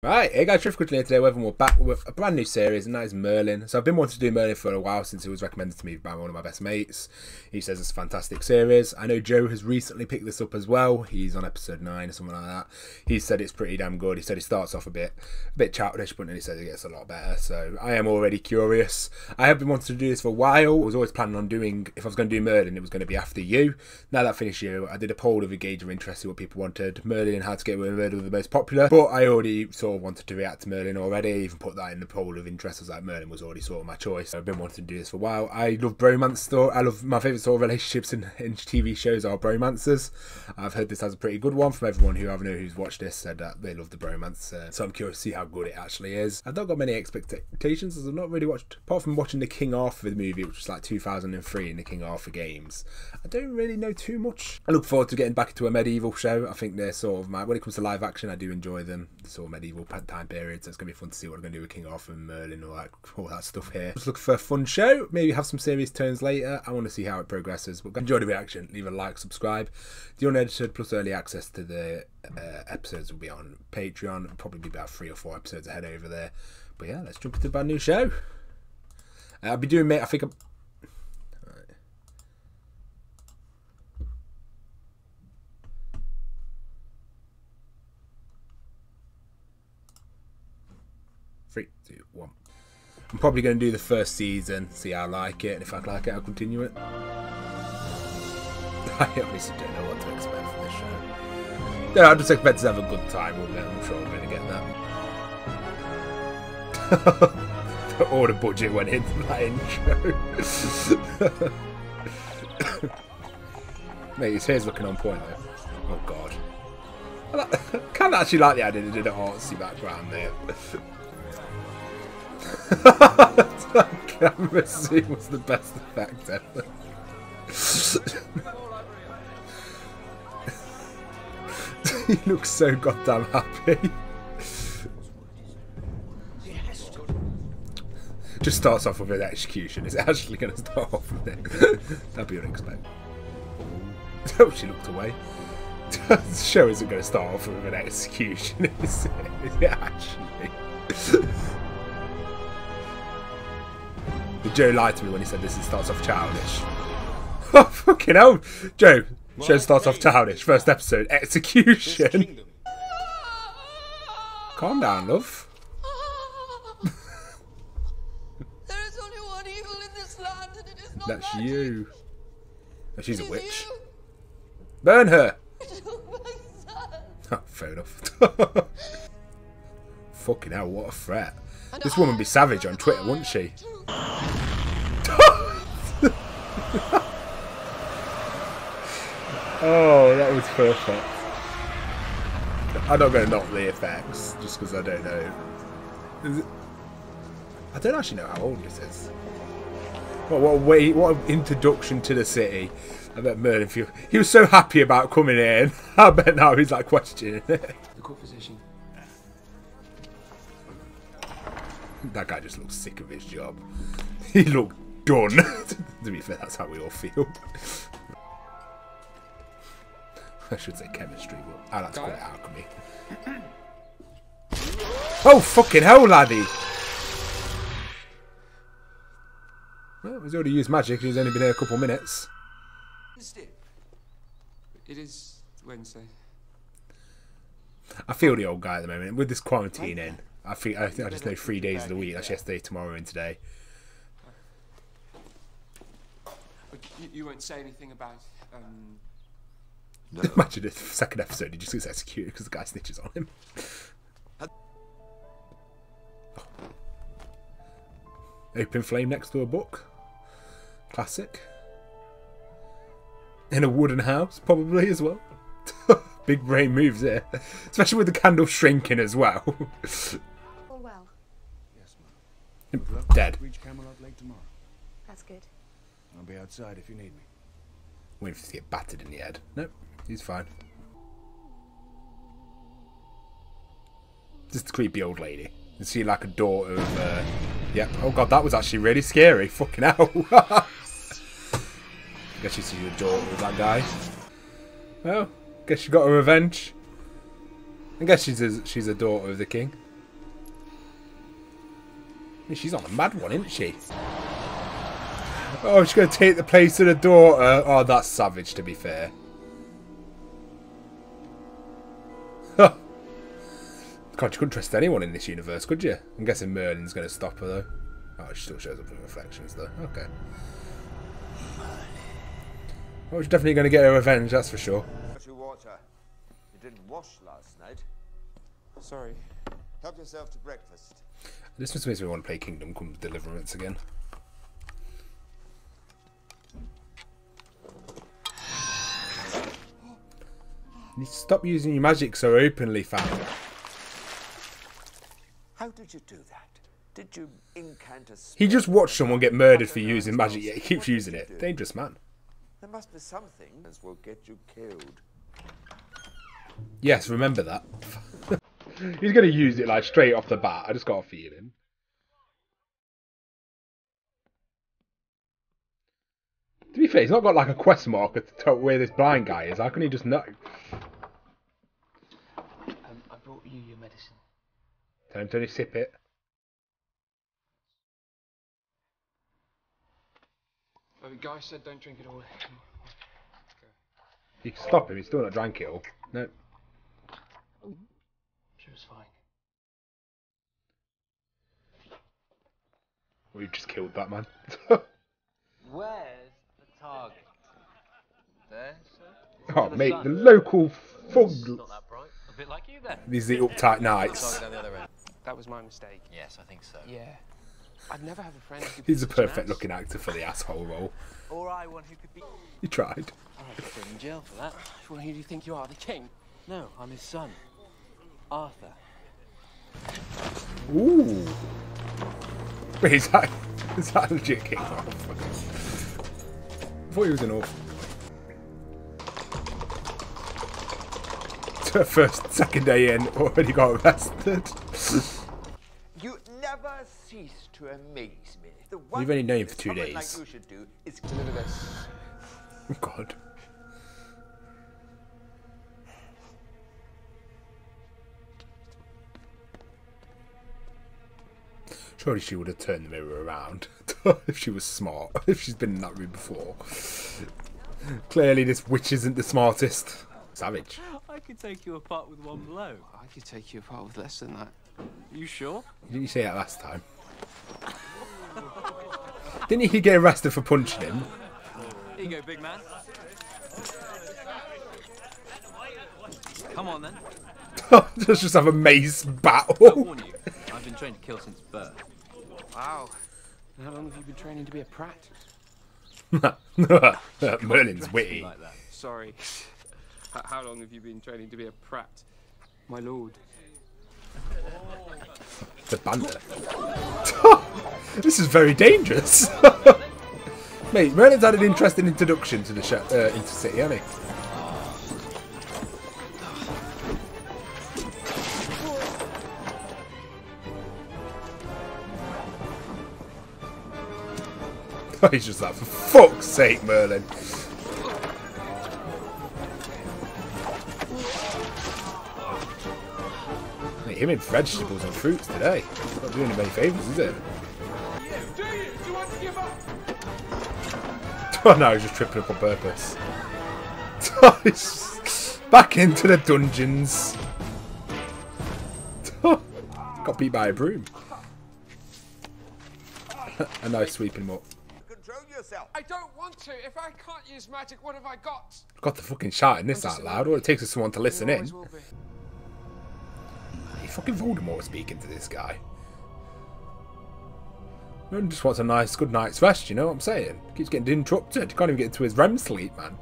Right, hey guys, Drift here today, we're back with a brand new series, and that is Merlin. So I've been wanting to do Merlin for a while since it was recommended to me by one of my best mates. He says it's a fantastic series. I know Joe has recently picked this up as well. He's on episode 9 or something like that. He said it's pretty damn good. He said it starts off a bit a bit childish, but then he says it gets a lot better. So I am already curious. I have been wanting to do this for a while. I was always planning on doing, if I was going to do Merlin, it was going to be after you. Now that finished you, I did a poll of a gauge of interest, in what people wanted. Merlin and how to get away with murder were the most popular, but I already sort of wanted to react to Merlin already. I even put that in the poll of interest. I was like, Merlin was already sort of my choice. I've been wanting to do this for a while. I love bromance story. I love my favourite sort of relationships in, in TV shows are bromances. I've heard this has a pretty good one from everyone who I've know who's watched this said that they love the bromance. Uh, so I'm curious to see how good it actually is. I've not got many expectations as I've not really watched, apart from watching the King Arthur movie, which was like 2003 in the King Arthur games. I don't really know too much. I look forward to getting back into a medieval show. I think they're sort of my, when it comes to live action, I do enjoy them. The sort of medieval time period so it's going to be fun to see what I'm going to do with King Arthur and Merlin, all that, all that stuff here. Just looking for a fun show, maybe have some serious turns later. I want to see how it progresses, but enjoy the reaction. Leave a like, subscribe. The unedited plus early access to the uh, episodes will be on Patreon. Probably be about three or four episodes ahead over there. But yeah, let's jump into the brand new show. Uh, I'll be doing, mate, I think I'm, Three, two, one. I'm probably going to do the first season, see how I like it, and if I like it, I'll continue it. I obviously don't know what to expect from this show. No, I just expect to have a good time with it. I'm sure I'm going to get that. All the budget went into that intro. Mate, his hair's looking on point though. Oh god. I kind of actually like the idea they did an artsy background there camera scene was the best effect ever. he looks so goddamn happy. Just starts off with an execution. Is it actually going to start off with it? That'd be unexpected. Oh, she looked away. the show isn't going to start off with an execution, is it? Is it actually? Joe lied to me when he said this It starts off childish. Oh, fucking hell. Joe, show starts off childish. First episode, execution. Calm down, love. That's you. Oh, she's a witch. Burn her! oh, fair enough. Fucking hell, what a threat. This woman be savage on Twitter, wouldn't she? oh, that was perfect. I'm not going to knock the effects just because I don't know. I don't actually know how old this is. What, what, way, what an introduction to the city. I bet Merlin, he was so happy about coming in. I bet now he's like questioning it. The court physician. That guy just looks sick of his job. He looked done. to be fair, that's how we all feel. I should say chemistry, but I like to call it alchemy. oh, fucking hell, laddie! Well, he's already used magic. He's only been here a couple minutes. It is Wednesday. I feel the old guy at the moment. With this quarantine in, I think I think I just know three days of the week. That's yesterday, tomorrow, and today. You, you won't say anything about. Um... No. Imagine if second episode he just gets executed because the guy snitches on him. oh. Open flame next to a book. Classic. In a wooden house, probably as well. Big brain moves here, especially with the candle shrinking as well. Dead. Reach Camelot Lake tomorrow. That's good. I'll be outside if you need me. Waiting for to get battered in the head. Nope, he's fine. Just a creepy old lady. You see like a daughter of, uh... Yep. Oh god, that was actually really scary. Fucking hell. I guess you see the daughter of that guy. Well, guess she got her revenge. I guess she's a, she's a daughter of the king. She's on a mad one, isn't she? Oh, she's going to take the place of the daughter. Oh, that's savage, to be fair. God, you couldn't trust anyone in this universe, could you? I'm guessing Merlin's going to stop her, though. Oh, she still shows up in reflections, though. Okay. Oh, she's definitely going to get her revenge, that's for sure. you water. You didn't wash last night. Sorry. Help yourself to breakfast. This just makes me want to play Kingdom Come Deliverance again. You stop using your magic so openly, fam. How did you do that? Did you incant a He just watched someone get murdered for using magic, yet he keeps using it. Dangerous man. There must be something that will get you killed. Yes, remember that. He's going to use it like straight off the bat. I just got a feeling. To be fair, he's not got like a quest marker to tell where this blind guy is. How can he just know? Um, I brought you your medicine. Tell him to only sip it. Oh, the guy said don't drink it all. You can stop him. He's still not drank it all. No. She was fine. Well, just killed that man. Where's the target? There, sir. oh, mate, the local fug. Not that bright. A bit like you then. These are the uptight knights. down the other end. That was my mistake. Yes, I think so. Yeah. I'd never have a friend who could He's a be such perfect looking actor for the asshole role. Or I one who could be. He tried. I'd put him in jail for that. Well, who do you think you are, the king? No, I'm his son. Arthur. Ooh. Wait, is that, is that legit King Arthur? Oh, I thought he was an orphan. First, second day in, already got arrested. You never cease to amaze me. The You've only known him for two days. Like you should do is Oh, God. Surely she would have turned the mirror around if she was smart, if she's been in that room before. Clearly, this witch isn't the smartest. Savage. I could take you apart with one blow. I could take you apart with less than that. You sure? Didn't you say that last time? Didn't he get arrested for punching him? Here you go, big man. Come on then. Let's just have a mace I battle. warn you, I've been trained to kill since birth. Wow. How long have you been training to be a prat? Merlin's witty. Like that. Sorry. How long have you been training to be a prat? My lord. The banter. this is very dangerous. Mate, Merlin's had an interesting introduction to the sh- uh, Intercity, hasn't he? He's just like, for fuck's sake, Merlin. Mate, him in vegetables and fruits today. Not doing him any favours, is it? Oh no, he's just tripping up on purpose. Back into the dungeons. Got beat by a broom. and now he's sweeping him up. Control yourself. I don't want to. If I can't use magic, what have I got? Got the fucking shouting this out loud. All it takes is someone to listen in. always. Hey, fucking Voldemort speaking to this guy. Man just wants a nice, good night's rest, you know what I'm saying? Keeps getting interrupted. Can't even get into his REM sleep, man.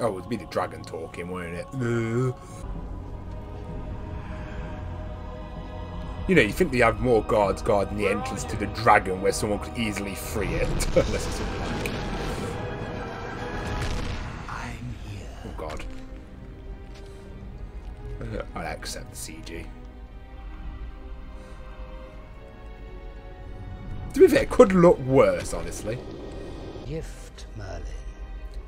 Oh, it'd be the dragon talking, won't it? You know, you think they have more guards guarding the entrance to the dragon where someone could easily free it. Unless it's a black. I'm here. Oh, God. Uh, I accept the CG. To be fair, it could look worse, honestly. Gift, Merlin.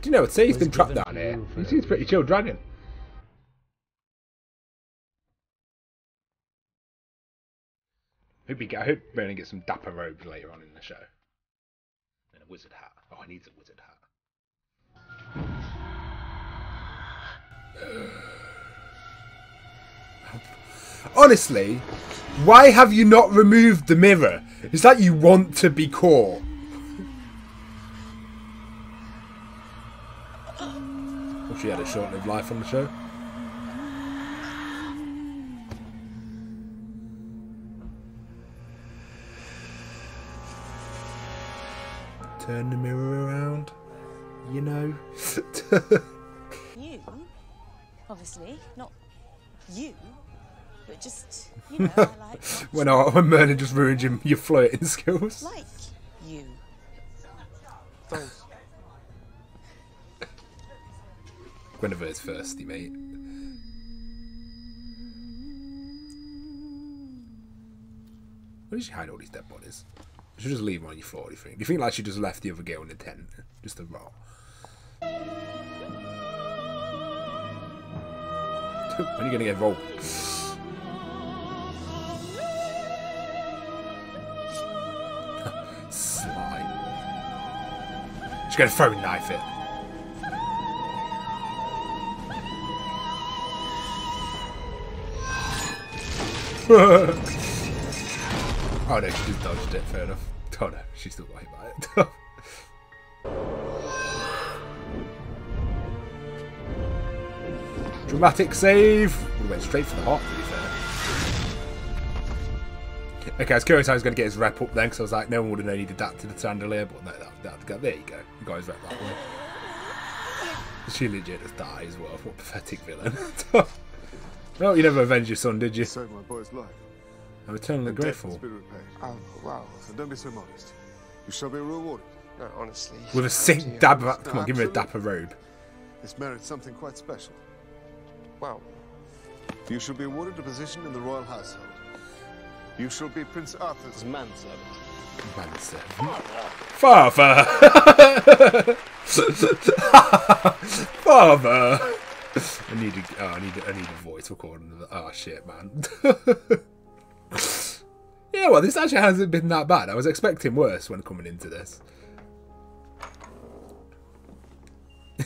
Do you know, I'd say he's Was been trapped down to here. He seems pretty chill dragon. Hope, he get, I hope Merlin gets some dapper robes later on in the show. And a wizard hat. Oh, he needs a wizard hat. Honestly, why have you not removed the mirror? Is that you want to be caught. Well, she had a short-lived life on the show. Turn the mirror around, you know. You, obviously, not you, but just, you know, I like, when I, when Merlin just ruined your, your flirting skills. like you. Thanks. Guinevere's thirsty, mate. Where did she hide all these dead bodies? She just leave them on your floor, do you think? Do you think like she just left the other girl in the tent? Just to rot? when are you gonna get rolled? Sly. She's gonna throw a knife it. oh no, she just dodged it. Fair enough. Oh no, she's still right by it. Dramatic save. Have went straight for the heart. To be fair. Okay, I was curious how he was going to get his rep up then, because I was like, no one would have known he did that to the chandelier, but no, that, that, there you go. He got his rep that way. She legit just died as well. What a pathetic villain. well, you never avenged your son, did you? Saved my boy's life. I'm eternally grateful. Oh, wow. So don't be so modest. You shall be rewarded. No, honestly. With a up sick to you. Come on, give me a dapper robe. This merits something quite special. Well, You shall be awarded a position in the royal household. You shall be Prince Arthur's manservant. Manservant. Father! Father! I need a, oh, I need a, I need a voice recording of. Oh shit, man. yeah, well, this actually hasn't been that bad. I was expecting worse when coming into this.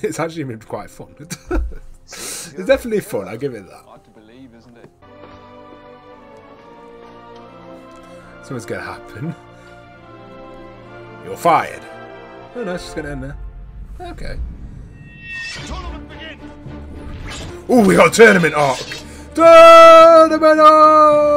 It's actually been quite fun. it's definitely fun. I'll give it that. Hard to believe, isn't it? Something's gonna happen. You're fired. Oh no, it's just gonna end there. Okay. Oh, we got a tournament arc. Tournament arc.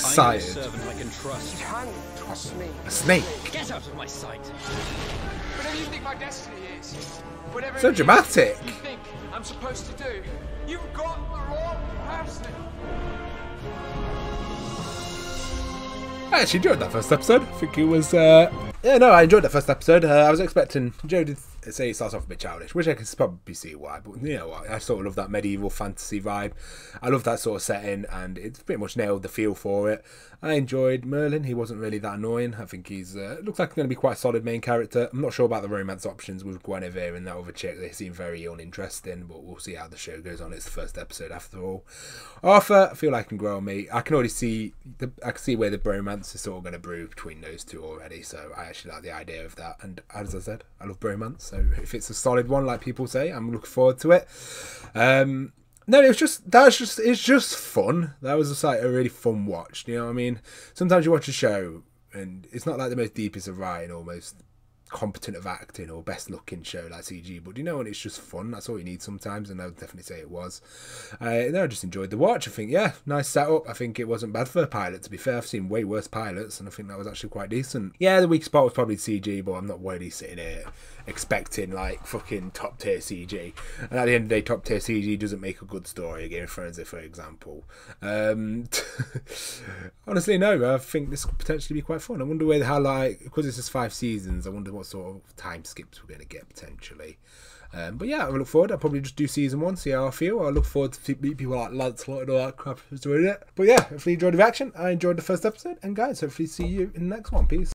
I'm excited. servant I can trust. can trust me. A snake. Get out of my sight. Whatever you think my destiny is, whatever So it is dramatic. you think I'm supposed to do, you've got the wrong person. I actually enjoyed that first episode. I think it was. Uh... Yeah, no, I enjoyed that first episode. Uh, I was expecting. Joe did say it starts off a bit childish, which I can probably see why. But you know what? I sort of love that medieval fantasy vibe. I love that sort of setting, and it's pretty much nailed the feel for it. I enjoyed Merlin. He wasn't really that annoying. I think he's uh, looks like he's going to be quite a solid main character. I'm not sure about the romance options with Guinevere and that other chick. They seem very uninteresting, but we'll see how the show goes on. It's the first episode after all. Arthur, I feel like I can grow on me. I can already see the I can see where the bromance is sort of going to brew between those two already. So I actually like the idea of that. And as I said, I love bromance. So if it's a solid one, like people say, I'm looking forward to it. Um, no, it was just that was just it's just fun. That was just like a really fun watch. You know what I mean? Sometimes you watch a show and it's not like the most deepest of writing or most competent of acting or best looking show like CG, but you know when it's just fun, that's all you need sometimes, and I would definitely say it was. Uh, no, I just enjoyed the watch. I think, yeah, nice setup. I think it wasn't bad for a pilot, to be fair. I've seen way worse pilots, and I think that was actually quite decent. Yeah, the weak spot was probably CG, but I'm not really sitting here expecting like fucking top tier CG. And at the end of the day, top tier CG doesn't make a good story. Game of Thrones, for example. Um, honestly, no. I think this could potentially be quite fun. I wonder where how like because this is five seasons. I wonder what sort of time skips we're going to get potentially. Um, but yeah, I look forward. I'll probably just do season one, see how I feel. I look forward to meet people like Lancelot and all that crap who's doing it. But yeah, hopefully you enjoyed the reaction. I enjoyed the first episode, and guys, hopefully see you in the next one. Peace.